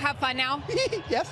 have fun now? yes.